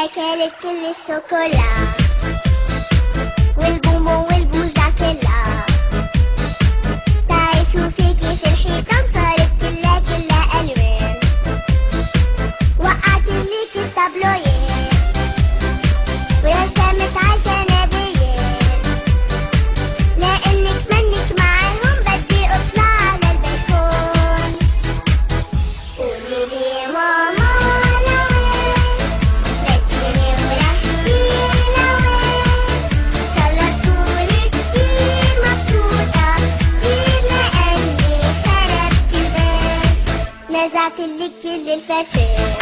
lei che lecchi il cioccolato. لأني خربت البيت نزعت لك كل الفشل